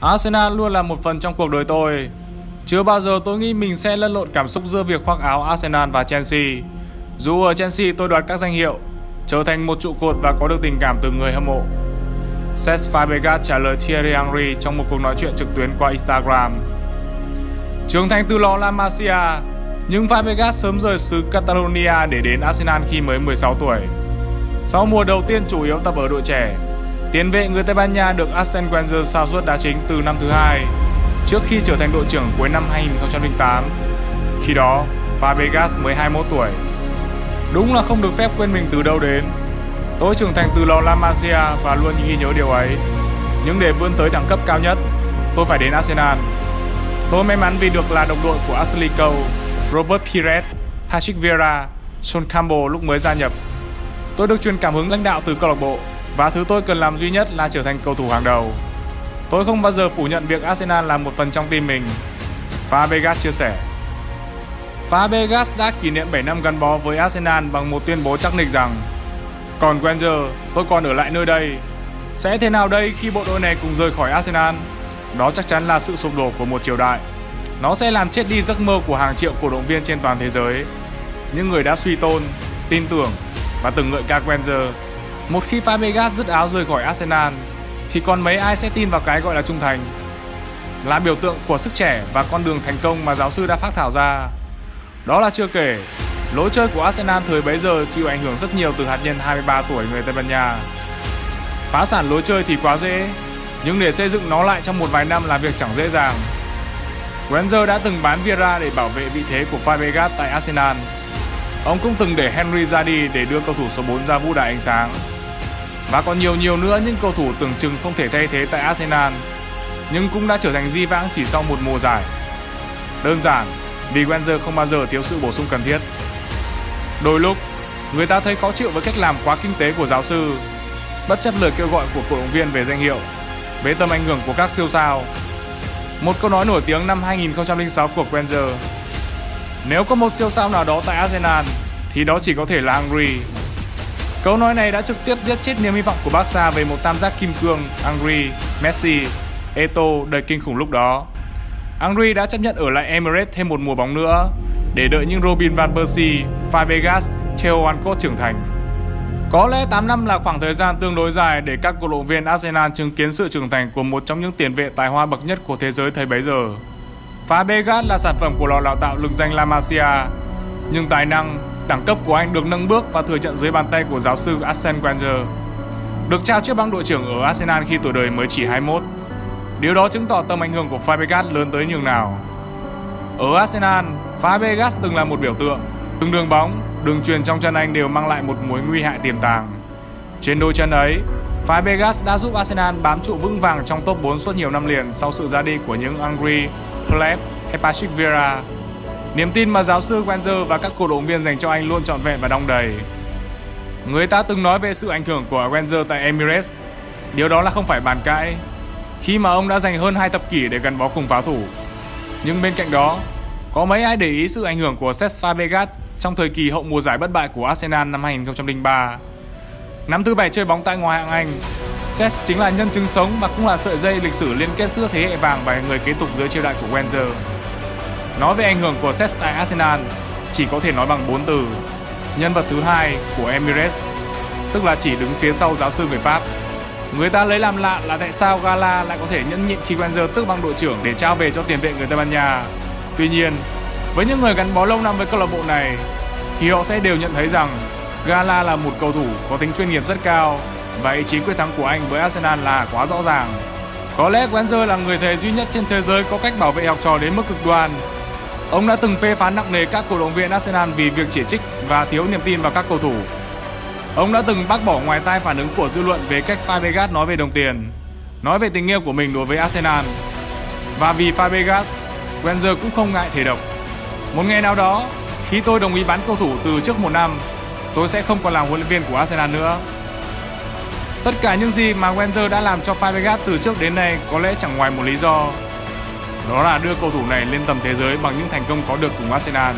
Arsenal luôn là một phần trong cuộc đời tôi. Chưa bao giờ tôi nghĩ mình sẽ lẫn lộn cảm xúc giữa việc khoác áo Arsenal và Chelsea. Dù ở Chelsea tôi đoạt các danh hiệu, trở thành một trụ cột và có được tình cảm từ người hâm mộ. Cesc Fabregas trả lời Thierry Henry trong một cuộc nói chuyện trực tuyến qua Instagram. Trưởng thành từ lò La Masia, nhưng Fabregas sớm rời xứ Catalonia để đến Arsenal khi mới 16 tuổi. Sau mùa đầu tiên chủ yếu tập ở đội trẻ, tiền vệ người Tây Ban Nha được Arsene Wenger sao suốt đá chính từ năm thứ hai, trước khi trở thành đội trưởng cuối năm 2008. Khi đó, Fabregas mới 21 tuổi. Đúng là không được phép quên mình từ đâu đến. Tôi trưởng thành từ lò La Masia và luôn ghi nhớ điều ấy. Nhưng để vươn tới đẳng cấp cao nhất, tôi phải đến Arsenal. Tôi may mắn vì được là đồng đội của Ashley Cole, Robert Pires, Patrick Vieira, Sean Campbell lúc mới gia nhập. Tôi được truyền cảm hứng lãnh đạo từ câu lạc bộ và thứ tôi cần làm duy nhất là trở thành cầu thủ hàng đầu. Tôi không bao giờ phủ nhận việc Arsenal là một phần trong team mình. Fabregas chia sẻ. Fabregas đã kỷ niệm 7 năm gắn bó với Arsenal bằng một tuyên bố chắc nịch rằng Còn Wenger, tôi còn ở lại nơi đây. Sẽ thế nào đây khi bộ đội này cùng rời khỏi Arsenal? Đó chắc chắn là sự sụp đổ của một triều đại. Nó sẽ làm chết đi giấc mơ của hàng triệu cổ động viên trên toàn thế giới. Những người đã suy tôn, tin tưởng và từng ngợi ca Wenger. Một khi Fabregas dứt áo rời khỏi Arsenal, thì còn mấy ai sẽ tin vào cái gọi là trung thành? Là biểu tượng của sức trẻ và con đường thành công mà giáo sư đã phát thảo ra. Đó là chưa kể, lối chơi của Arsenal thời bấy giờ chịu ảnh hưởng rất nhiều từ hạt nhân 23 tuổi người Tây Ban Nha. Phá sản lối chơi thì quá dễ, nhưng để xây dựng nó lại trong một vài năm là việc chẳng dễ dàng. Wenger đã từng bán Vieira để bảo vệ vị thế của Fabregas tại Arsenal. Ông cũng từng để Henry ra đi để đưa cầu thủ số 4 ra vũ đại ánh sáng. Và còn nhiều nhiều nữa những cầu thủ tưởng chừng không thể thay thế tại Arsenal, nhưng cũng đã trở thành di vãng chỉ sau một mùa giải. Đơn giản, vì Wenger không bao giờ thiếu sự bổ sung cần thiết. Đôi lúc, người ta thấy khó chịu với cách làm quá kinh tế của giáo sư, bất chấp lời kêu gọi của cổ động viên về danh hiệu, với tầm ảnh hưởng của các siêu sao. Một câu nói nổi tiếng năm 2006 của Wenger Nếu có một siêu sao nào đó tại Arsenal thì đó chỉ có thể là Angry. Câu nói này đã trực tiếp giết chết niềm hy vọng của Barca về một tam giác kim cương Angri, Messi, Eto đầy kinh khủng lúc đó. Angri đã chấp nhận ở lại Emirates thêm một mùa bóng nữa để đợi những Robin van Persie, Fabregas, Theo Walcott trưởng thành. Có lẽ 8 năm là khoảng thời gian tương đối dài để các cổ động viên Arsenal chứng kiến sự trưởng thành của một trong những tiền vệ tài hoa bậc nhất của thế giới thời bấy giờ. Fabregas là sản phẩm của lò đào tạo lừng danh La Masia, nhưng tài năng, đẳng cấp của anh được nâng bước và thừa nhận dưới bàn tay của giáo sư Arsene Wenger. Được trao chiếc băng đội trưởng ở Arsenal khi tuổi đời mới chỉ 21. Điều đó chứng tỏ tầm ảnh hưởng của Fabregas lớn tới nhường nào. Ở Arsenal, Fabregas từng là một biểu tượng. Từng đường bóng, đường truyền trong chân anh đều mang lại một mối nguy hại tiềm tàng. Trên đôi chân ấy, Fabregas đã giúp Arsenal bám trụ vững vàng trong top 4 suốt nhiều năm liền sau sự ra đi của những Angry, Hleb hay Patrick Vieira. Niềm tin mà giáo sư Wenger và các cổ động viên dành cho anh luôn trọn vẹn và đong đầy. Người ta từng nói về sự ảnh hưởng của Wenger tại Emirates. Điều đó là không phải bàn cãi, khi mà ông đã dành hơn hai thập kỷ để gắn bó cùng pháo thủ. Nhưng bên cạnh đó, có mấy ai để ý sự ảnh hưởng của Cesc Fabregas trong thời kỳ hậu mùa giải bất bại của Arsenal năm 2003. Năm thứ bảy chơi bóng tại ngoại hạng Anh, Cesc chính là nhân chứng sống và cũng là sợi dây lịch sử liên kết giữa thế hệ vàng và người kế tục dưới triều đại của Wenger. Nói về ảnh hưởng của Cesc tại Arsenal, chỉ có thể nói bằng bốn từ. Nhân vật thứ hai của Emirates, tức là chỉ đứng phía sau giáo sư người Pháp. Người ta lấy làm lạ là tại sao Gala lại có thể nhẫn nhịn khi Wenger tước băng đội trưởng để trao về cho tiền vệ người Tây Ban Nha. Tuy nhiên, với những người gắn bó lâu năm với câu lạc bộ này thì họ sẽ đều nhận thấy rằng Gala là một cầu thủ có tính chuyên nghiệp rất cao và ý chí quyết thắng của anh với Arsenal là quá rõ ràng. Có lẽ Wenger là người thầy duy nhất trên thế giới có cách bảo vệ học trò đến mức cực đoan. Ông đã từng phê phán nặng nề các cổ động viên Arsenal vì việc chỉ trích và thiếu niềm tin vào các cầu thủ. Ông đã từng bác bỏ ngoài tai phản ứng của dư luận về cách Fabregas nói về đồng tiền, nói về tình yêu của mình đối với Arsenal. Và vì Fabregas, Wenger cũng không ngại thể độc. Một ngày nào đó, khi tôi đồng ý bán cầu thủ từ trước một năm, tôi sẽ không còn làm huấn luyện viên của Arsenal nữa. Tất cả những gì mà Wenger đã làm cho Fabregas từ trước đến nay có lẽ chẳng ngoài một lý do. Đó là đưa cầu thủ này lên tầm thế giới bằng những thành công có được cùng Arsenal.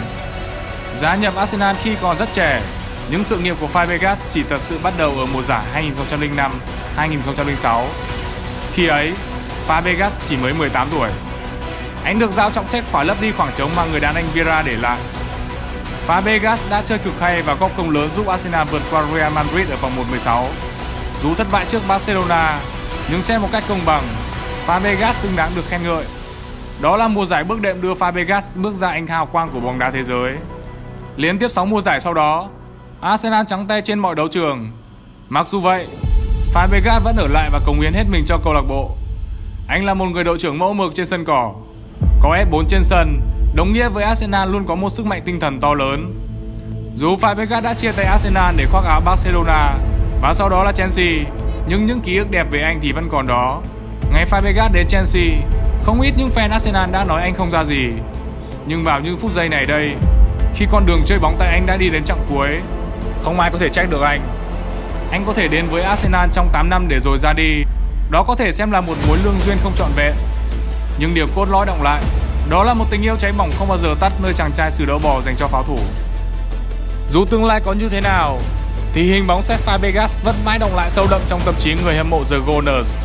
Giá nhập Arsenal khi còn rất trẻ, những sự nghiệp của Fabregas chỉ thật sự bắt đầu ở mùa giải 2005-2006. Khi ấy, Fabregas chỉ mới 18 tuổi. Anh được giao trọng trách khỏa lấp đi khoảng trống mà người đàn anh Vieira để lại. Fabregas đã chơi cực hay và góp công lớn giúp Arsenal vượt qua Real Madrid ở vòng 1-16. Dù thất bại trước Barcelona, nhưng xem một cách công bằng, Fabregas xứng đáng được khen ngợi. Đó là mùa giải bước đệm đưa Fabregas bước ra anh hào quang của bóng đá thế giới. Liên tiếp 6 mùa giải sau đó, Arsenal trắng tay trên mọi đấu trường. Mặc dù vậy, Fabregas vẫn ở lại và cống hiến hết mình cho câu lạc bộ. Anh là một người đội trưởng mẫu mực trên sân cỏ. Có F4 trên sân, đồng nghĩa với Arsenal luôn có một sức mạnh tinh thần to lớn. Dù Fabregas đã chia tay Arsenal để khoác áo Barcelona và sau đó là Chelsea, nhưng những ký ức đẹp về anh thì vẫn còn đó. Ngày Fabregas đến Chelsea, không ít những fan Arsenal đã nói anh không ra gì. Nhưng vào những phút giây này đây, khi con đường chơi bóng tại anh đã đi đến chặng cuối, không ai có thể trách được anh. Anh có thể đến với Arsenal trong 8 năm để rồi ra đi. Đó có thể xem là một mối lương duyên không trọn vẹn. Nhưng điều cốt lõi động lại, đó là một tình yêu cháy bỏng không bao giờ tắt nơi chàng trai xứ đấu bò dành cho pháo thủ. Dù tương lai có như thế nào, thì hình bóng Cesc Fabregas vẫn mãi động lại sâu đậm trong tâm trí người hâm mộ The Gunners.